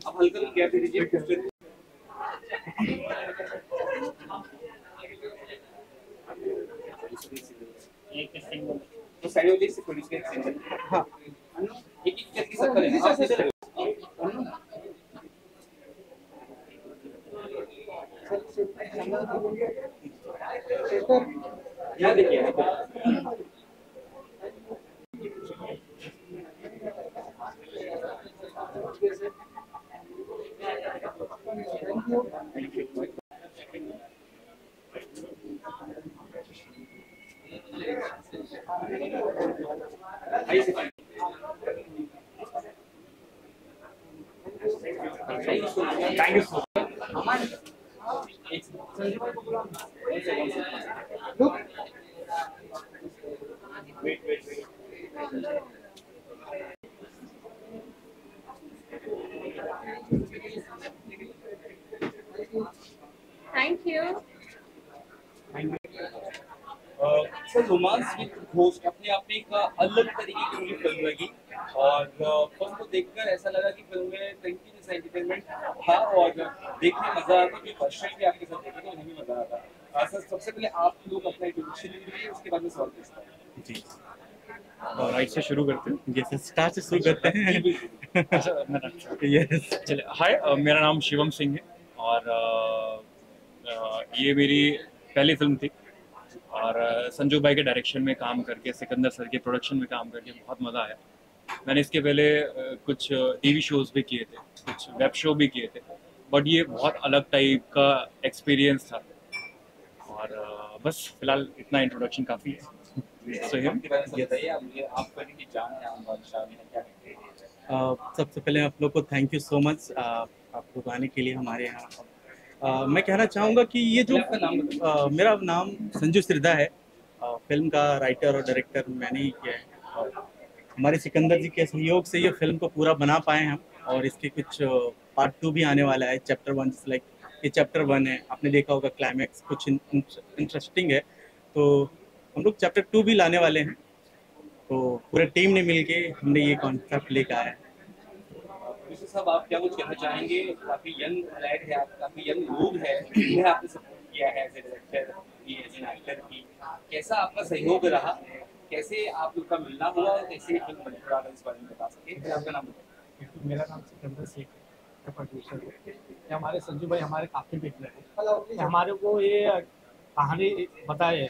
अब हल्का गैप दे दीजिए तो साइड वाली से थोड़ी सी हाँ एक एक करके सब करेंगे इधर यहाँ देखिए सर रोमांस विद घोस्ट अपने आप में एक अलग तरीके की मुझे फ़िल्म लगी और फ़िल्म को देखकर ऐसा लगा कि फ़िल्म में तरीके जैसा एंटरटेनमेंट था और देखने मज़ा आता कि दर्शक भी आपके साथ देखे तो उन्हें भी मज़ा आता। सर सबसे पहले आप लोग अपना इंट्रोडक्शन दीजिए उसके बाद में सवाल पूछता हूँ। जी। और राइट से शुरू करते हैं। ये स्टार से शुरू करते हैं। अच्छा यस चलिए हाय मेरा नाम शिवम सिंह है। और ये मेरी पहली फ़िल्म थी। और संजू भाई के डायरेक्शन में काम करके सिकंदर सर के प्रोडक्शन में काम करके बहुत मज़ा आया। मैंने इसके पहले कुछ टीवी शोज़ भी किए थे कुछ वेब शो भी किए थे बट ये बहुत अलग टाइप का एक्सपीरियंस था। और बस फ़िलहाल इतना इंट्रोडक्शन काफ़ी है। So, yeah. आपके बारे में बताइए आप मुझे आप करने की जान है आप बादशाह में क्या कहते हैं? अह, सबसे पहले आप लोग को थैंक यू सो मच आप लोग आने के लिए हमारे यहाँ अह, मैं कहना चाहूँगा कि ये जो नाम। अह, मेरा नाम संजू सिरदा है। अह, फ़िल्म का राइटर और डायरेक्टर मैंने ही किया है। हमारे सिकंदर जी के सहयोग से ये फ़िल्म को पूरा बना पाए हम। और इसके कुछ पार्ट टू भी आने वाला है। चैप्टर वन लाइक ये चैप्टर वन है। आपने देखा होगा क्लाइमैक्स कुछ इंटरेस्टिंग है। तो हम लोग चैप्टर टू भी लाने वाले हैं। तो पूरे टीम ने मिलके हमने ये कॉन्सेप्ट लेकर आया है। साहब आप क्या कुछ कहना चाहेंगे? काफ़ी यंग लैड है आप काफ़ी यंग लोग है। जिन्हें आपने सपोर्ट किया है एज ए डायरेक्टर भी एज एन एक्टर भी। कैसा आपका सहयोग रहा? कैसे आप लोग का मिलना हुआ? और कैसे फ़िल्म बनी थोड़ा इस बारे में बता सके? आपका नाम बताइए। मेरा नाम सिकंदर शेख है। प्रोड्यूसर है। हमारे संजू भाई हमारे काफ़ी मित्र हैं। हमारे को ये कहानी बताए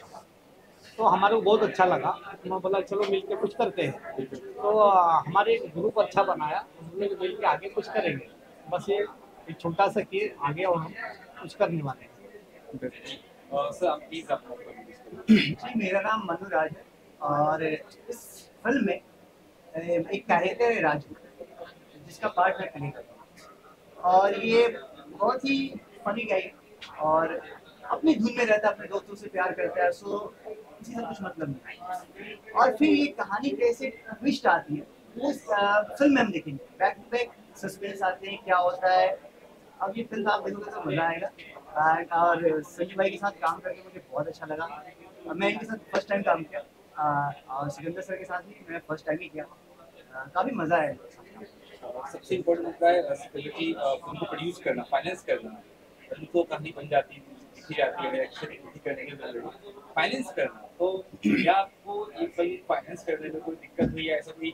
तो हमारे को बहुत अच्छा लगा। मैं बोला चलो मिलके कुछ करते हैं। तो हमारे एक ग्रुप अच्छा बनाया। उसमें मिल के आगे कुछ करेंगे। बस ये एक छोटा सा किए आगे और हम कुछ करने वाले हैं। जी मेरा नाम मनु राज है और इस फ़िल्म में एक कैरेक्टर है राजू जिसका पार्ट मैं प्ले करता हूँ। और ये बहुत ही फनी गाई और अपनी धुन में रहता है अपने दोस्तों से प्यार करता है, सो किसी से कुछ मतलब नहीं। और फिर ये कहानी कैसे ट्विस्ट आती है, वो फ़िल्म में हम देखेंगे। बैक टू बैक सस्पेंस आते हैं, क्या होता है। अब ये फ़िल्म आप देखोगे तो मज़ा आएगा। और संजू भाई के साथ काम करके मुझे बहुत अच्छा लगा। मैं इनके साथ फ़र्स्ट टाइम काम किया। और सिकंदर सर के साथ भी मैं फ़र्स्ट टाइम ही किया। काफ़ी मज़ा आया। सबसे इम्पोर्टेंट होता है प्रोड्यूस करना फाइनेंस करना। तो कहानी बन जाती है। लिखी जाती है करने के फाइनेंस करना तो क्या आपको ये फ़िल्म फाइनेंस करने में कोई दिक्कत हुई है ऐसा कोई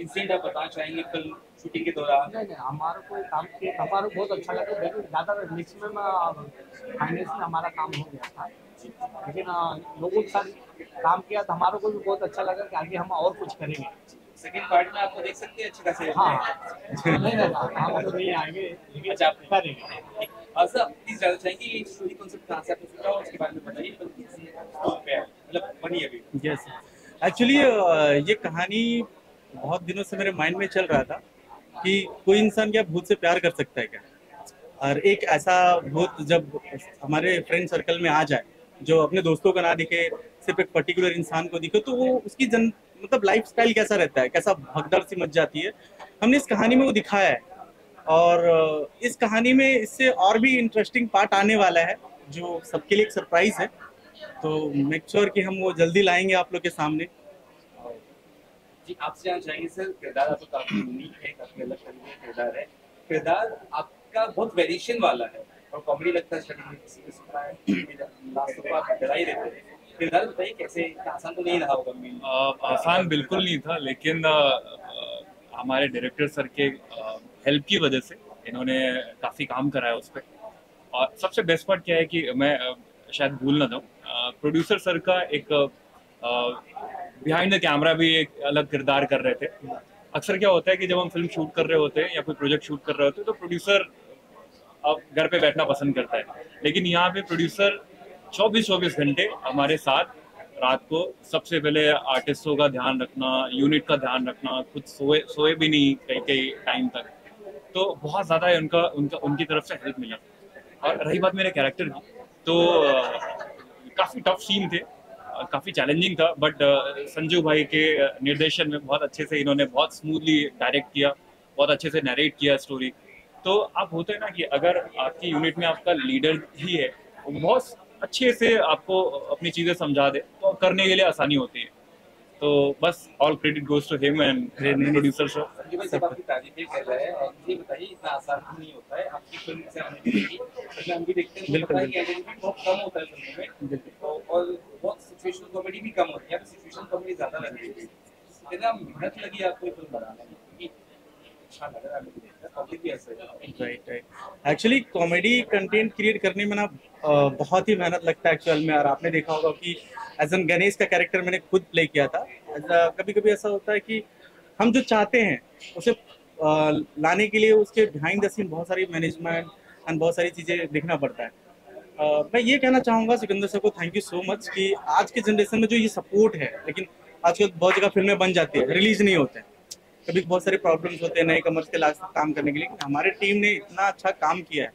इंसिडेंट आप बताना चाहेंगे फ़िल्म शूटिंग के दौरान? नहीं नहीं, हमारे को काम किया हमारे को बहुत अच्छा लगा। लेकिन ज़्यादा मैक्सिमम फाइनेंस में हमारा काम हो गया था। लेकिन लोगों के साथ काम किया तो हमारे को भी बहुत अच्छा लगा कि आगे हम और कुछ करेंगे। सेकंड पार्ट में आपको देख सकते हैं अच्छे खासे हाँ। नहीं नहीं हम तो नहीं आएँगे लेकिन अच्छा आप करेंगे और सर प्लीज़ जानना चाहेंगे ये स्टोरी कॉन्सेप्ट कहाँ से आपने और उसके बारे में बताइए है मतलब बनी अभी। यस एक्चुअली ये कहानी बहुत दिनों से मेरे माइंड में चल रहा था कि कोई इंसान क्या भूत से प्यार कर सकता है क्या? और एक ऐसा भूत जब हमारे फ्रेंड सर्कल में आ जाए जो अपने दोस्तों का ना दिखे सिर्फ़ एक पर्टिकुलर इंसान को दिखे तो वो उसकी जन मतलब लाइफ कैसा रहता है? कैसा भगदड़ सी मच जाती है? हमने इस कहानी में वो दिखाया है। और इस कहानी में इससे और भी इंटरेस्टिंग पार्ट आने वाला है, जो सबके लिए एक सरप्राइज़ है। तो मेक श्योर कि हम वो जल्दी लाएँगे आप लोग के सामने। जी, आपसे जानना चाहेंगे सर। किरदार आपका काफ़ी यूनिक है, काफ़ी अलग तरीके का किरदार है। किरदार आपका बहुत वेरिएशन वाला है। और कॉमेडी लगता है लास्ट डरा देते हैं। तो आसान बिल्कुल नहीं था, लेकिन हमारे डायरेक्टर सर के हेल्प की वजह से इन्होंने काफ़ी काम कराया उस पर और सबसे बेस्ट पार्ट क्या है कि मैं शायद भूल ना जाऊँ प्रोड्यूसर सर का एक बिहाइंड द कैमरा भी एक अलग किरदार कर रहे थे। अक्सर क्या होता है कि जब हम फ़िल्म शूट कर रहे होते हैं या कोई प्रोजेक्ट शूट कर रहे होते हैं तो प्रोड्यूसर अब घर पे बैठना पसंद करता है। लेकिन यहाँ पे प्रोड्यूसर 24-24 घंटे हमारे साथ। रात को सबसे पहले आर्टिस्टों का ध्यान रखना यूनिट का ध्यान रखना, खुद सोए सोए भी नहीं कई कई टाइम तक। तो बहुत ज़्यादा उनका उनका, उनकी तरफ़ से हेल्प मिला। और रही बात मेरे कैरेक्टर की तो काफ़ी टफ सीन थे, काफ़ी चैलेंजिंग था बट संजू भाई के निर्देशन में बहुत अच्छे से इन्होंने बहुत स्मूथली डायरेक्ट किया, बहुत अच्छे से नरेट किया स्टोरी तो आप होते हैं ना कि अगर आपकी यूनिट में आपका लीडर ही है बहुत अच्छे से आपको अपनी चीज़ें समझा दे तो करने के लिए आसानी होती है। तो बस all credit goes to him and producer sir Sanjay भाई जब आपकी तारीफें कर रहे हैं और मुझे बताइए इतना आसान भी नहीं होता है आपकी फ़िल्म से हमने भी देखी फ़िल्म हम भी देखते हैं तो बिल्कुल, एक्चुअली कॉमेडी कंटेंट क्रिएट करने में ना बहुत ही मेहनत लगता है एक्चुअल में। और आपने देखा होगा कि एज एन गणेश का कैरेक्टर मैंने खुद प्ले किया था। कभी कभी ऐसा होता है कि हम जो चाहते हैं, उसे लाने के लिए उसके बिहाइंड द सीन बहुत सारी मैनेजमेंट एंड बहुत सारी चीज़ें देखना पड़ता है। मैं ये कहना चाहूँगा, सिकंदर सर को थैंक यू सो मच कि आज के जनरेशन में जो ये सपोर्ट है, लेकिन आजकल बहुत जगह फ़िल्में बन जाती है रिलीज़ नहीं होते। हैं कभी बहुत सारे प्रॉब्लम्स होते हैं नए कमर्स के लास्ट काम करने के लिए हमारे टीम ने इतना अच्छा काम किया है।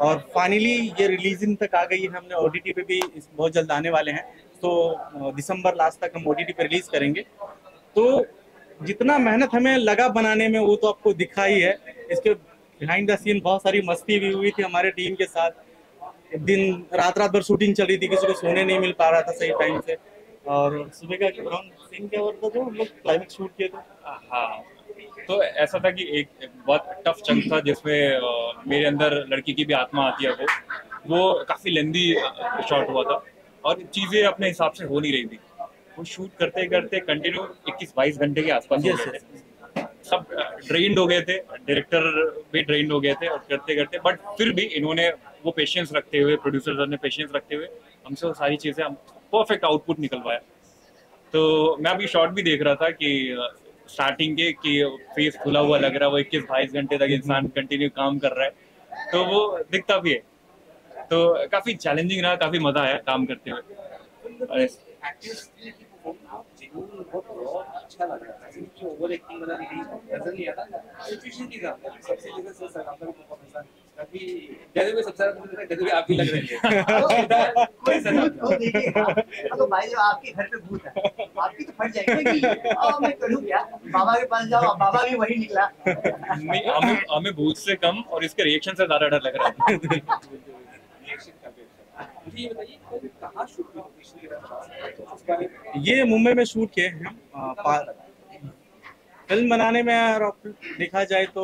और फाइनली ये रिलीजिंग तक आ गई है, हमने ओटीटी पे भी बहुत जल्द आने वाले हैं। तो दिसंबर लास्ट तक हम ओटीटी पे रिलीज़ करेंगे। तो जितना मेहनत हमें लगा बनाने में, वो तो आपको दिखा ही है। इसके बिहाइंड द सीन बहुत सारी मस्ती भी हुई थी हमारे टीम के साथ। एक दिन रात रात भर शूटिंग चल रही थी, किसी को सोने नहीं मिल पा रहा था सही टाइम से। और सुबह का अराउंड सीन क्या हुआ था जो? हम लोग क्लाइमेक्स शूट किए थे। हाँ तो ऐसा था कि एक बहुत टफ चंक था जिसमें मेरे अंदर लड़की की भी आत्मा आती है वो। वो काफ़ी लेंदी शॉट हुआ था और चीज़ें अपने हिसाब से हो नहीं रही थी। वो शूट करते करते कंटिन्यू 21-22 घंटे के आसपास Yes, सब ड्रेन्ड हो गए थे डायरेक्टर भी ड्रेन्ड हो गए थे और करते करते बट फिर भी इन्होंने वो पेशेंस रखते हुए प्रोड्यूसर ने पेशेंस रखते हुए हमसे वो सारी चीज़ें हम परफेक्ट आउटपुट निकलवाया। तो मैं अभी शॉर्ट भी देख रहा था कि स्टार्टिंग के कि फेस खुला हुआ लग रहा है, वो इक्कीस, बाईस घंटे तक इंसान कंटिन्यू काम कर रहा है। तो वो दिखता भी है। तो काफ़ी चैलेंजिंग रहा, काफ़ी मज़ा आया काम करते हुए। अरे, एक्टर्स की परफॉर्मेंस जेन्युइन बहुत रॉ अच्छा लग रहा था ऐसे ओवर एक्टिंग वाला रिलीज़ नज़र नहीं आता सिचुएशन की ज़्यादा सबसे जगह सर आपका भी परफॉर्मेंस काफ़ी जैसे भी सबसे ज़्यादा मुझे लगता है आप भी लग रहे हैं कोई भूत तो देखिए हाँ, तो भाई जो आपके घर पे भूत है आपकी तो फट जाएगी कि अब मैं करूँ क्या बाबा के पास जाओ बाबा भी वही निकला हमें हमें भूत से कम और इसके रिएक्शन से ज़्यादा डर लग रहा है रिएक्शन का भी अच्छा मुझे ये मुंबई में शूट किए हैं हम। फ़िल्म बनाने में आप देखा जाए तो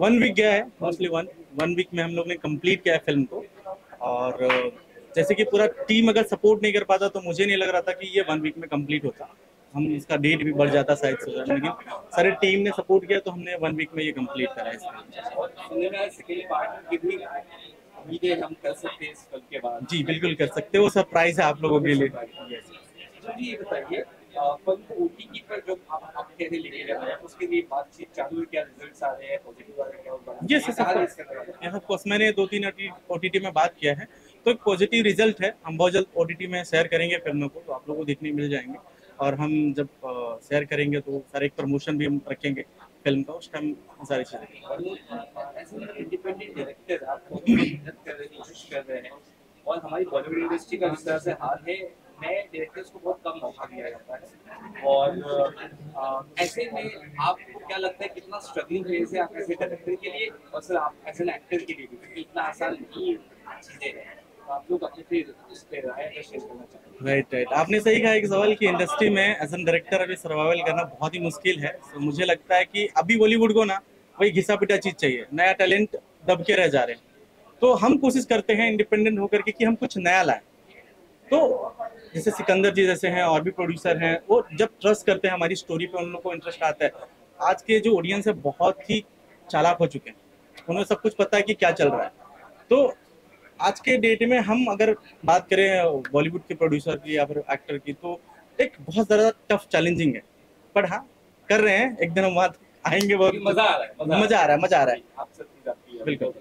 वन वीक गया है मोस्टली वन वन वीक में हम लोग ने कंप्लीट किया है फ़िल्म को। और जैसे कि पूरा टीम अगर सपोर्ट नहीं कर पाता तो मुझे नहीं लग रहा था कि ये वन वीक में कंप्लीट होता। हम इसका डेट भी बढ़ जाता शायद से लेकिन सारे टीम ने सपोर्ट किया तो हमने वन वीक में ये कंप्लीट करा है। उम्मीदें हम कर सकते हैं इस फ़िल्म के बाद। जी बिल्कुल कर सकते हो। सरप्राइज़ है आप लोगों के लिए। तो मुझे ये बताइए फ़िल्म को ओटीटी पर जो आप कैसे लेके जा रहे हैं उसके लिए बातचीत चालू है क्या? रिजल्ट्स आ रहे हैं पॉजिटिव आ रहे हैं हैं मैंने दो तीन ओटीटी में बात किया है। तो एक पॉजिटिव रिज़ल्ट है। हम बहुत जल्द ओटीटी में शेयर करेंगे फ़िल्मों को तो आप लोगों को देखने मिल जाएँगे। और हम जब शेयर करेंगे तो सारे एक प्रमोशन भी हम रखेंगे। फ़िल्म का उस टाइम सारी चीज़ें और हमारी बॉलीवुड इंडस्ट्री का जिस तरह से हाल है नए डायरेक्टर्स को बहुत कम मौका दिया जाता है। और ऐसे में आपको क्या लगता है कितना स्ट्रगलिंग है आप डायरेक्टर के लिए और सर आप एज एन एक्टर के लिए भी? इतना आसान नहीं चीज़ें हैं। राइट राइट आपने सही कहा एक सवाल कि इंडस्ट्री में एज एन डायरेक्टर अभी सर्वाइवल करना बहुत ही मुश्किल है। तो मुझे लगता है कि अभी बॉलीवुड को ना वही घिसा पिटा चीज़ चाहिए। नया टैलेंट दब के रह जा रहे हैं। तो हम कोशिश करते हैं इंडिपेंडेंट होकर के कि हम कुछ नया लाएँ। तो जैसे सिकंदर जी जैसे हैं, और भी प्रोड्यूसर हैं, वो जब ट्रस्ट करते हैं हमारी स्टोरी पे, उन लोग को इंटरेस्ट आता है। आज के जो ऑडियंस है, बहुत ही चालाक हो चुके हैं। उन्हें सब कुछ पता है कि क्या चल रहा है। तो आज के डेट में हम अगर बात करें बॉलीवुड के प्रोड्यूसर की या फिर एक्टर की तो एक बहुत ज़्यादा टफ चैलेंजिंग है। पर हाँ कर रहे हैं एक दिन हम बात आएँगे बहुत। मज़ा आ रहा है मज़ा आ रहा है। मज़ा आ रहा है है। बिल्कुल।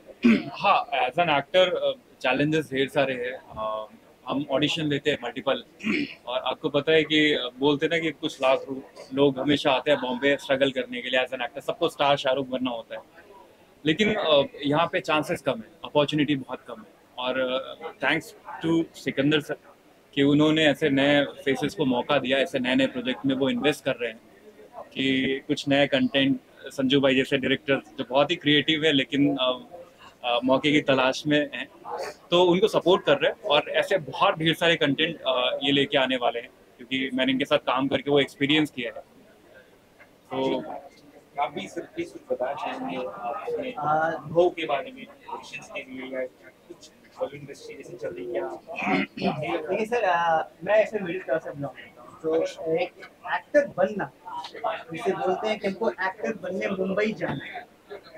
हाँ एज एन एक्टर चैलेंजेस ढेर सारे हैं। हम ऑडिशन लेते हैं मल्टीपल और आपको पता है कि बोलते ना कि कुछ लाख लोग हमेशा आते हैं बॉम्बे स्ट्रगल करने के लिए एज एन एक्टर सबको स्टार शाहरुख बनना होता है। लेकिन यहाँ पे चांसेस कम है अपॉर्चुनिटी बहुत कम है। और थैंक्स टू सिकंदर सर कि उन्होंने ऐसे नए फेसेस को मौका दिया ऐसे नए नए प्रोजेक्ट में वो इन्वेस्ट कर रहे हैं कि कुछ नए कंटेंट संजू भाई जैसे डायरेक्टर जो बहुत ही क्रिएटिव है लेकिन अ, अ, मौके की तलाश में हैं तो उनको सपोर्ट कर रहे हैं और ऐसे बहुत ढेर सारे कंटेंट ये लेके आने वाले हैं क्योंकि मैंने इनके साथ काम करके वो एक्सपीरियंस किया है। तो आप भी सिर्फ़ कुछ बताना चाहेंगे अपने अनुभव के बारे में के लिए या कुछ? बॉलीवुड इंडस्ट्री जैसे चल रही है देखिए सर मैं ऐसे मिडिल क्लास से बिलोंग तो एक एक्टर बनना जिसे बोलते हैं कि हमको एक्टर बनने मुंबई जाना है।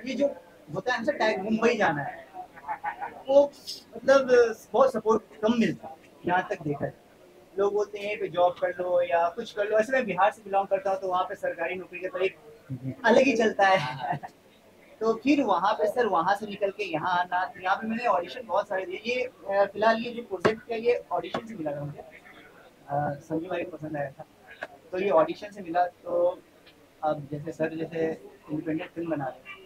ये जो होता है सर टैग मुंबई जाना है वो मतलब बहुत सपोर्ट कम मिलता है यहाँ तक देखा जाए। लोग बोलते हैं कि जॉब कर लो या कुछ कर लो ऐसे मैं बिहार से बिलोंग करता हूँ तो वहाँ पे सरकारी नौकरी का तो एक अलग ही चलता है। तो फिर वहाँ पे सर, वहाँ से निकल के यहाँ आना तो यहाँ पे मैंने ऑडिशन बहुत सारे दिए। ये फ़िलहाल ये जो प्रोजेक्ट है ये ऑडिशन से मिला था मुझे। संजू भाई को पसंद आया था। तो ये ऑडिशन से मिला तो अब जैसे सर जैसे इंडिपेंडेंट फ़िल्म बना रहे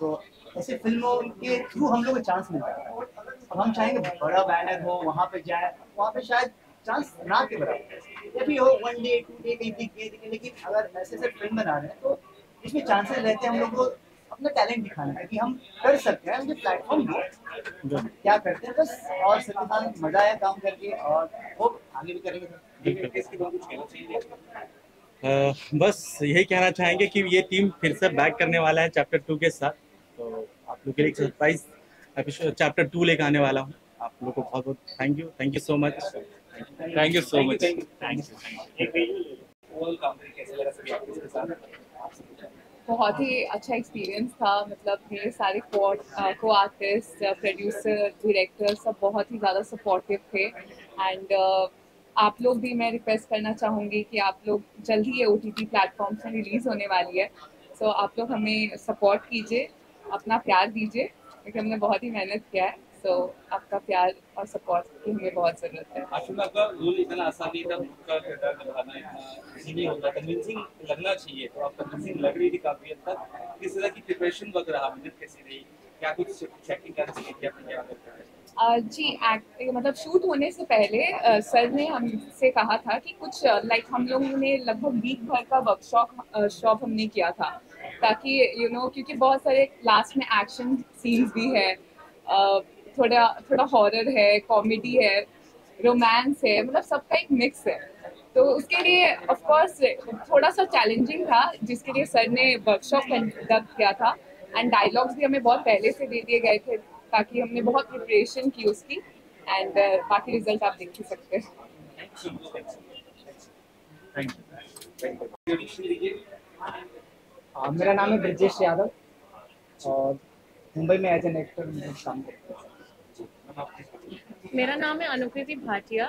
तो ऐसे फ़िल्मों के थ्रू हम लोग को चांस मिल जाता है। हम चाहेंगे बड़ा बैनर हो, वहाँ पे जाए, वहाँ पे शायद चांस ना के बराबर या फिर हो वन डे टू डे कहीं दिख गए लेकिन अगर ऐसे ऐसे फ़िल्म बना रहे हैं तो इसमें चांसेस रहते हैं हम लोग को अपना टैलेंट दिखाने का कि हम कर सकते हैं मुझे प्लेटफॉर्म दो क्या करते हैं बस और सर मज़ा आया काम करके और वो आगे भी करेंगे चाहिए? अ, बस यही कहना चाहेंगे कि ये टीम फिर से बैक करने वाला है चैप्टर टू के साथ। तो आप लोग के लिए सरप्राइज़ चैप्टर टू लेकर आने वाला हूँ। आप लोग को बहुत बहुत thank you thank you so much thank you so much thank you बहुत ही अच्छा एक्सपीरियंस था। मतलब मेरे सारे को आर्टिस्ट प्रोड्यूसर डायरेक्टर सब बहुत ही ज़्यादा सपोर्टिव थे। एंड uh, आप लोग भी मैं रिक्वेस्ट करना चाहूँगी कि आप लोग जल्द ये ओ टी टी प्लेटफॉर्म से रिलीज़ होने वाली है। सो so, आप लोग हमें सपोर्ट कीजिए अपना प्यार दीजिए क्योंकि हमने बहुत ही मेहनत किया है। So, आपका प्यार और सपोर्ट की हमें बहुत ज़रूरत है। आशुल आपका रोल इतना आसान था का किरदार निभाना इतना नहीं होता। कन्विंसिंग लगना चाहिए तो आप कन्विंसिंग लग रही थी काफ़ी हद तक। किस तरह की प्रिपरेशन वगैरह रहा मेहनत कैसी रही? क्या कुछ चेकिंग करना चाहिए आपने क्या करना है जी एक्ट मतलब शूट होने से पहले सर ने हमसे कहा था कि कुछ लाइक हम लोगों ने लगभग वीक भर का वर्कशॉप शॉप हमने किया था। ताकि यू नो क्योंकि बहुत सारे लास्ट में एक्शन सीन्स भी है। थोड़ा थोड़ा हॉरर है कॉमेडी है रोमांस है मतलब सबका एक मिक्स है। तो उसके लिए ऑफ़ कोर्स थोड़ा सा चैलेंजिंग था जिसके लिए सर ने वर्कशॉप कंडक्ट किया था। एंड डायलॉग्स भी हमें बहुत पहले से दे दिए गए थे ताकि हमने बहुत प्रिपरेशन की उसकी। एंड बाकी रिज़ल्ट आप देख ही सकते हैं। हाँ, मेरा नाम है ब्रजेश यादव और मुंबई में एज एन एक्टर में काम करता हूँ। मेरा नाम है अनुकृति भाटिया।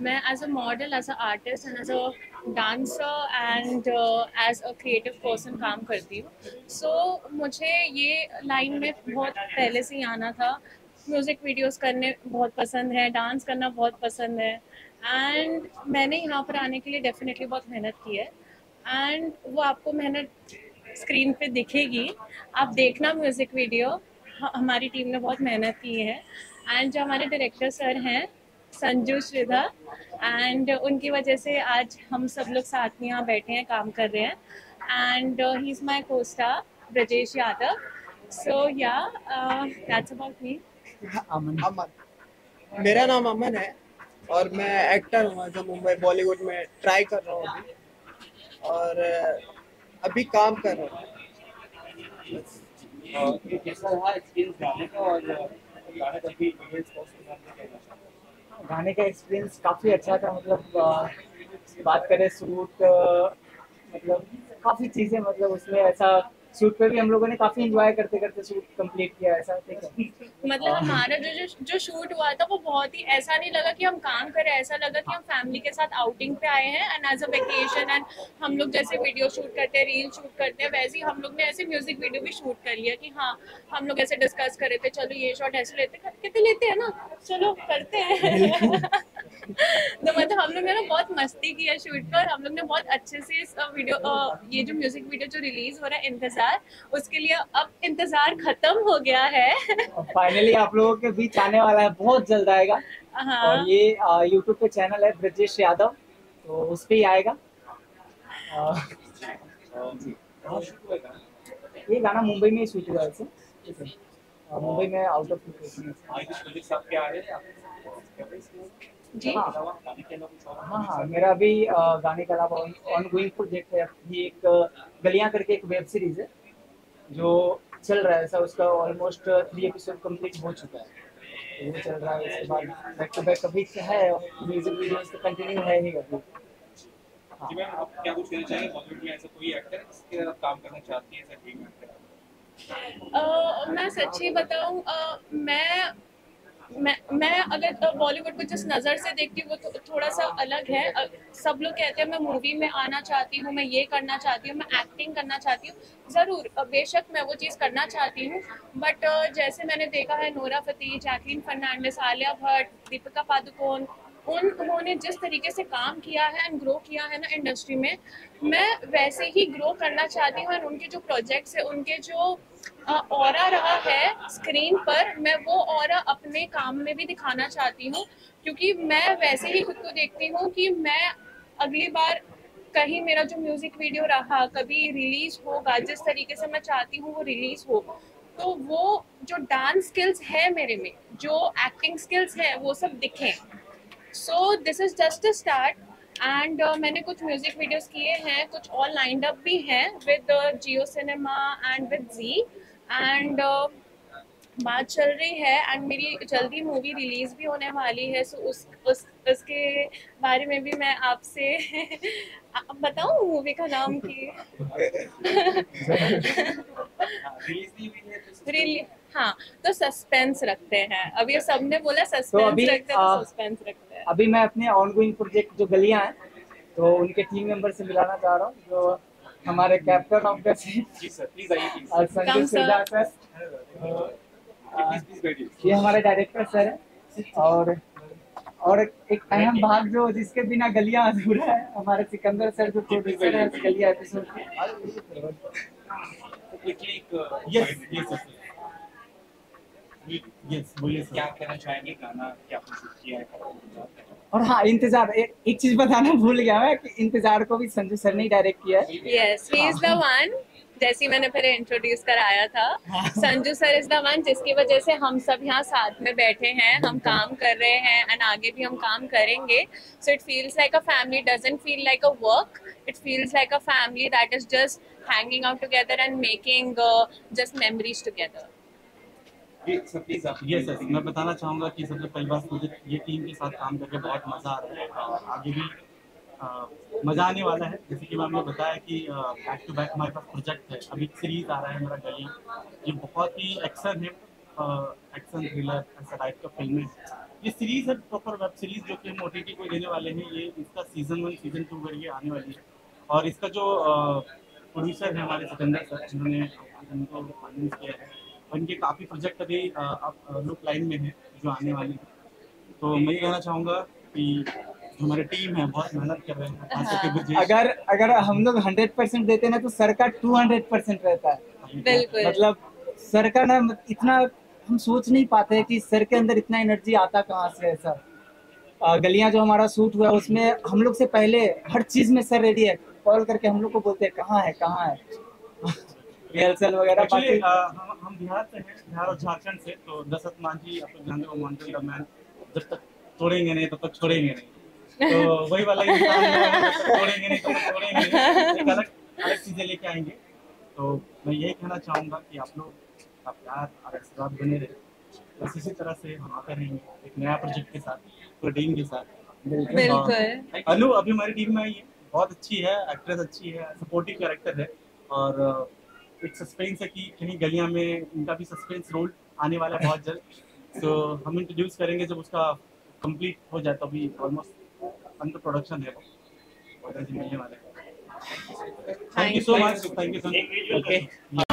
मैं as a model as a artist and as a dancer and as a creative person काम करती हूँ। सो so, मुझे ये लाइन में बहुत पहले से ही आना था। म्यूज़िक वीडियोस करने बहुत पसंद है डांस करना बहुत पसंद है। एंड मैंने यहाँ पर आने के लिए डेफिनेटली बहुत मेहनत की है। एंड वो आपको मेहनत स्क्रीन पे दिखेगी। आप देखना म्यूज़िक वीडियो हमारी टीम ने बहुत मेहनत की है। एंड जो हमारे डायरेक्टर सर हैं संजू श्रीधा एंड उनकी वजह से आज हम सब लोग साथ में यहाँ बैठे हैं काम कर रहे हैं। एंड ही इज़ माई को स्टार ब्रजेश यादव सो या that's about me Aman. Aman. मेरा नाम अमन है और मैं एक्टर हूँ जो मुंबई बॉलीवुड में ट्राई कर रहा हूँ अभी। और अभी काम कर रहा हूँ। गाने का एक्सपीरियंस काफ़ी अच्छा था मतलब बात करें सूट मतलब काफ़ी चीज़ें मतलब उसमें ऐसा शूट पे भी हम लोगों ने काफ़ी इंजॉय करते करते शूट कंप्लीट किया ऐसा ठीक है। मतलब हमारा जो जो जो शूट हुआ था वो बहुत ही ऐसा नहीं लगा कि हम काम करें ऐसा लगा कि हम फैमिली के साथ आउटिंग पे आए हैं and as a vacation and हम लोग जैसे वीडियो शूट करते हैं रील शूट करते हैं वैसे ही हम लोग ने ऐसे म्यूज़िक वीडियो भी शूट कर लिया कि हाँ हम लोग ऐसे डिस्कस कर रहे थे चलो ये शॉट ऐसे लेते हैं कहते लेते हैं ना चलो करते हैं। तो मतलब हम लोग ने ना बहुत मस्ती की है शूट पर। हम लोग ने बहुत अच्छे से इस वीडियो ये जो म्यूज़िक वीडियो जो रिलीज़ हो रहा है इंतज़ार उसके लिए अब इंतज़ार खत्म हो गया है। फाइनली आप लोगों के बीच आने वाला है बहुत जल्द आएगा। हाँ। और ये यूट्यूब पे चैनल है ब्रजेश यादव तो उस पे ही आएगा। ये गाना मुंबई में ही शूट हुआ है मुंबई में आउट ऑफ़ लोकेशन हैं हैं? जी। हाँ। हाँ हाँ मेरा अभी गाने के अलावा ऑन गोइंग प्रोजेक्ट है। ये एक गलियाँ करके एक वेब सीरीज़ है जो चल रहा है सर उसका ऑलमोस्ट थ्री एपिसोड कंप्लीट हो चुका है। तो वो चल रहा है उसके बाद बैक टू बैक अभी है म्यूज़िक वीडियोस तो कंटिन्यू है ही अभी। जी मैम आप क्या कुछ कहना चाहेंगे? बॉलीवुड में ऐसा कोई एक्टर है जिसके साथ काम करना चाहती हैं ऐसा ड्रीम एक्टर अ, मैं सच्ची बताऊँ मैं मैं मैं अगर बॉलीवुड को जिस नज़र से देखती हूँ वो थो, थोड़ा सा अलग है। सब लोग कहते हैं मैं मूवी में आना चाहती हूँ मैं ये करना चाहती हूँ मैं एक्टिंग करना चाहती हूँ। ज़रूर बेशक मैं वो चीज़ करना चाहती हूँ बट जैसे मैंने देखा है Nora Fateh Jacqueline Fernandez Alia Bhatt Deepika Padukone उन, उन्होंने जिस तरीके से काम किया है एंड ग्रो किया है ना इंडस्ट्री में, मैं वैसे ही ग्रो करना चाहती हूँ एंड उनके जो प्रोजेक्ट्स है, उनके जो और रहा है स्क्रीन पर, मैं वो और अपने काम में भी दिखाना चाहती हूँ, क्योंकि मैं वैसे ही खुद को देखती हूँ कि मैं अगली बार कहीं मेरा जो म्यूज़िक वीडियो रहा, कभी रिलीज़ होगा जिस तरीके से मैं चाहती हूँ वो रिलीज़ हो तो वो जो डांस स्किल्स है मेरे में, जो एक्टिंग स्किल्स है, वो सब दिखें। So this is just a start and मैंने कुछ म्यूज़िक वीडियोस किए हैं कुछ और लाइंड अप भी हैं with Jio cinema and with Zee and बात चल रही है एंड मेरी जल्दी मूवी रिलीज़ भी होने वाली है सो उस उस उसके बारे में भी मैं आपसे बताऊँ मूवी का नाम की? रिलीज़ है तो तो सस्पेंस रखते हैं। अभी सबने बोला सस्पेंस तो अभी, रखते हैं तो सस्पेंस रखते हैं। अभी मैं अपने ऑनगोइंग प्रोजेक्ट जो गलियाँ हैं तो उनके टीम मेंबर से मिलाना चाह रहा हूँ जो हमारे कैप्टन ऑफ़ द जी सर प्लीज़ आइए और संजय Come, सर। बैठिए। ये हमारे डायरेक्टर सर हैं। और और एक अहम भाग जो जिसके बिना गलियाँ अधूरा है हमारे सिकंदर सर जो प्रोड्यूसर है गलियाँ एपिसोड के क्विकली एक यस यस यस बोलिए क्या कहना चाहेंगे? गाना क्या शूट किया है? और हाँ इंतज़ार एक, एक चीज़ बताना भूल गया मैं कि इंतज़ार को भी संजू सर ने डायरेक्ट किया है। Yes he is the one जैसे मैंने पहले इंट्रोड्यूस कराया था। Sanju sir is the one जिसकी वजह से हम सब यहाँ साथ में बैठे हैं हम काम कर रहे हैं एंड आगे भी हम काम करेंगे। So it feels like a family doesn't feel like a work it feels like a family that is just hanging out together and making just memories together ये सर मैं बताना चाहूँगा कि सबसे पहली बात मुझे ये टीम के साथ काम करके बहुत मज़ा आ रहा है। और आगे भी मज़ा आने वाला है। जैसे कि मैम ने बताया कि बैक टू बैक हमारे पास प्रोजेक्ट है। अभी सीरीज़ आ रहा है मेरा गलियाँ ये बहुत ही एक्शन है। एक्शन थ्रिलर ऐसा टाइप का फ़िल्म है। ये सीरीज़ है प्रॉपर वेब सीरीज़ जो कि हम ओ को देने वाले हैं। ये इसका सीज़न वन सीज़न टू करके आने वाली है। और इसका जो प्रोड्यूसर है हमारे सिकंदर सर जिन्होंने फाइनेंस किया है। और इनके काफ़ी प्रोजेक्ट अभी लुक लाइन में है जो आने वाले हैं। तो मैं ये कहना चाहूँगा कि हमारी टीम है बहुत मेहनत कर रहे हैं करके अगर अगर हम लोग हंड्रेड परसेंट देते ना तो सर का टू हंड्रेड परसेंट रहता है। बिल्कुल। मतलब सर का ना इतना हम सोच नहीं पाते हैं कि सर के अंदर इतना एनर्जी आता कहाँ से है सर। गलियाँ जो हमारा शूट हुआ उसमें हम लोग से पहले हर चीज़ में सर रेडी है। कॉल करके हम लोग को बोलते हैं कहाँ है कहाँ है? रिहर्सल वगैरह बाकी हम हम बिहार से हैं बिहार और झारखंड से तो दशरथ मांझी आप लोग जानते हो द मैन जब तक तोड़ेंगे नहीं तब तक छोड़ेंगे नहीं। तो वही वाला इंसान है, तोड़ेंगे नहीं तब तक छोड़ेंगे नहीं। अलग अलग चीज़ें लेके आएँगे। तो मैं यही कहना चाहूँगा कि आप लोग का प्यार और आशीर्वाद बने रहे। बस इसी तरह से हम आते रहेंगे एक नया प्रोजेक्ट के साथ पूरी टीम के साथ। बिल्कुल। अनु अभी हमारी टीम में आई है बहुत अच्छी है एक्ट्रेस अच्छी है सपोर्टिव कैरेक्टर है। और एक सस्पेंस है कि कहीं गलियाँ में इनका भी सस्पेंस रोल आने वाला है बहुत जल्द। तो हम इंट्रोड्यूस करेंगे जब उसका कंप्लीट हो जाए तो अभी ऑलमोस्ट अंडर प्रोडक्शन है मिलने वाला है। Thank you so much thank you so much.